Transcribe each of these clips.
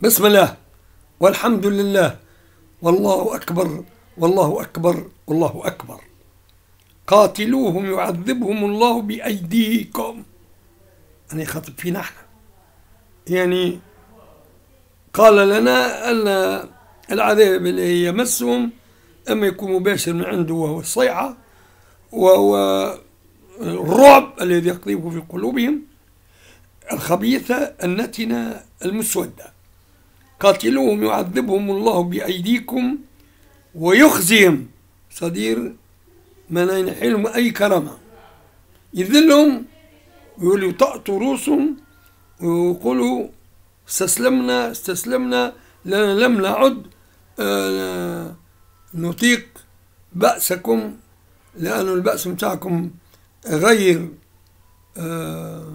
بسم الله والحمد لله. والله أكبر والله أكبر والله أكبر. قاتلوهم يعذبهم الله بأيديكم. أنا يخاطب فينا أحنا. يعني قال لنا أن العذاب اللي يمسهم أما يكون مباشر من عنده وهو الصيحة وهو الرعب الذي يقذفه في قلوبهم الخبيثة النتنة المسودة. قاتلوهم يعذبهم الله بأيديكم ويخزيهم. صدير ما ينحلهم أي كرامة. يذلهم ويقولوا طأطوا رؤوسهم ويقولوا استسلمنا استسلمنا لنا لم نعد آه نطيق بأسكم لأن البأس متاعكم غير آه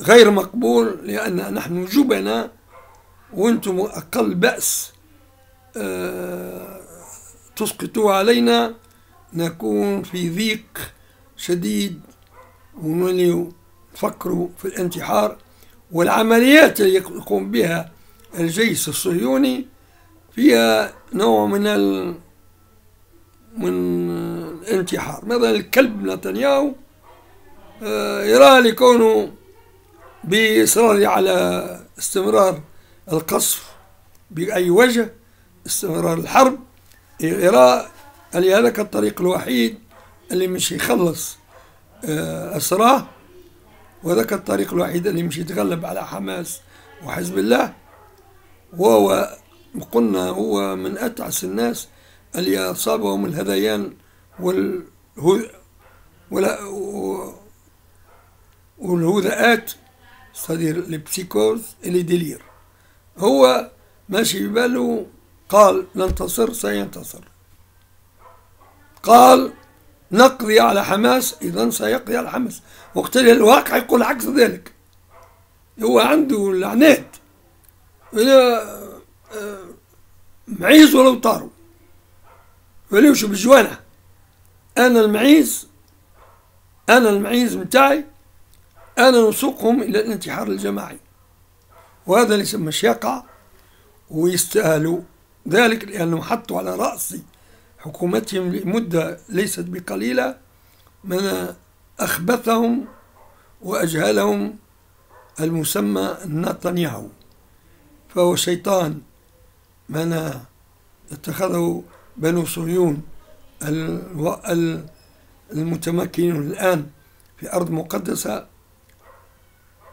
غير مقبول لأن نحن جبنا وأنتم أقل بأس آه تسقطوا علينا. نكون في ضيق شديد ونفكروا في الانتحار. والعمليات اللي يقوم بها الجيش الصهيوني فيها نوع من ال من الانتحار. مثلا الكلب نتنياهو يرى لكونه بإصراره على استمرار القصف بأي وجه استمرار الحرب يرى أن هذاك الطريق الوحيد اللي مش يخلص أسراه وذاك الطريق الوحيد اللي مش يتغلب على حماس وحزب الله. وهو قلنا هو من أتعس الناس اللي أصابهم الهذيان اللي ديلير. هو ماشي بباله قال ننتصر سينتصر. قال نقضي على حماس إذا سيقضي على حماس. وقت الواقع يقول عكس ذلك. هو عنده العناد معيز ولو طاروا وليش بجوانه أنا المعيز أنا المعيز متاعي أنا نسوقهم إلى الانتحار الجماعي. وهذا ليس مش يقع ويستاهلوا ذلك لأنهم حطوا على رأس حكومتهم لمدة ليست بقليلة من أخبثهم وأجهلهم المسمى نتنياهو. فهو شيطان من اتخذه بنو صهيون المتمكنون الآن في أرض مقدسة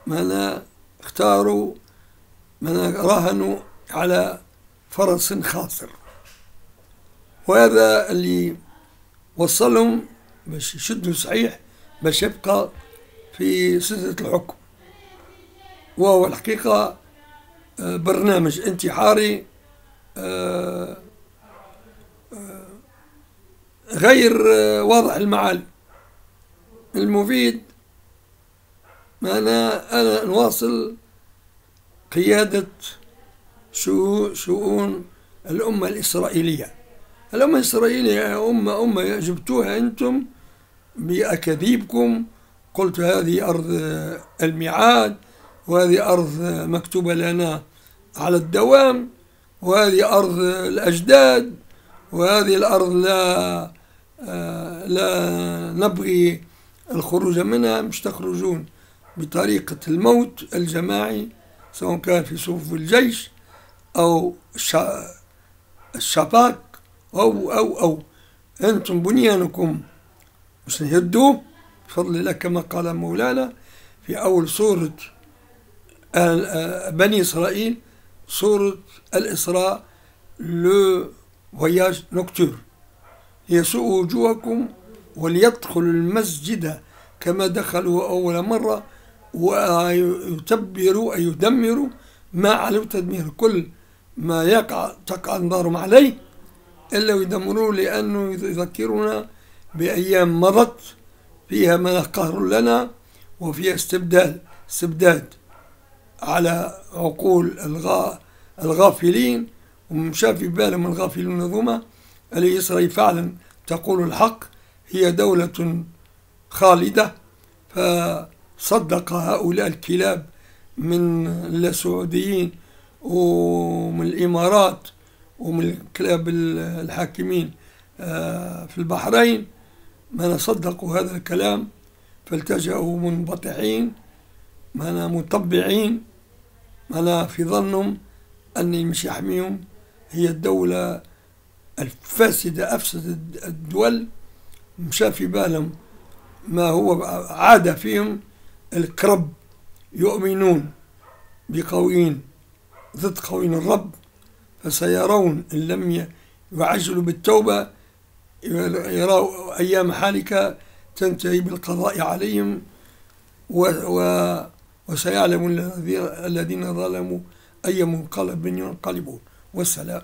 من اختاروا من راهنوا على فرس خاسر وهذا اللي وصلهم باش يشدوا صحيح باش يبقى في سلسلة الحكم. وهو الحقيقة برنامج انتحاري غير واضح المعالم. المفيد أنا أنا نواصل قيادة شؤون الأمة الإسرائيلية. الأمة الإسرائيلية أمة أمة جبتوها أنتم بأكاذيبكم. قلت هذه أرض الميعاد وهذه أرض مكتوبة لنا على الدوام وهذه أرض الأجداد وهذه الأرض لا لا نبغي الخروج منها مش تخرجون. بطريقة الموت الجماعي سواء كان في صفوف الجيش أو الشباك أو أو أو. أنتم بنيانكم مش نهدوه بفضل الله كما قال مولانا في أول سورة بني إسرائيل سورة الإسراء لو فواياج نوكتور يسوء وجوهكم وليدخلوا المسجد كما دخلوا أول مرة. ويتبروا أي يدمروا ما علوا تدمير كل ما يقع تقع أنظارهم عليه إلا يدمروه لأنه يذكرنا بأيام مضت فيها من قهر لنا وفيها استبدال استبداد على عقول الغا الغافلين. ومشى في بالهم الغافلون ذوما اللي إسرائيل فعلا تقول الحق هي دولة خالدة. فصدق هؤلاء الكلاب من السعوديين ومن الإمارات ومن كلاب الحاكمين آه، في البحرين. ما صدقوا هذا الكلام فالتجأوا منبطحين ما مطبعين ما في ظنهم أني مش يحميهم. هي الدولة الفاسدة أفسد الدول مشى في بالهم ما هو عادة فيهم الكرب يؤمنون بقوين ضد قوين الرب فسيرون إن لم يعجلوا بالتوبة يروا أيام حالك تنتهي بالقضاء عليهم و و وسيعلم الذين ظلموا أي منقلب ينقلبون. والسلام.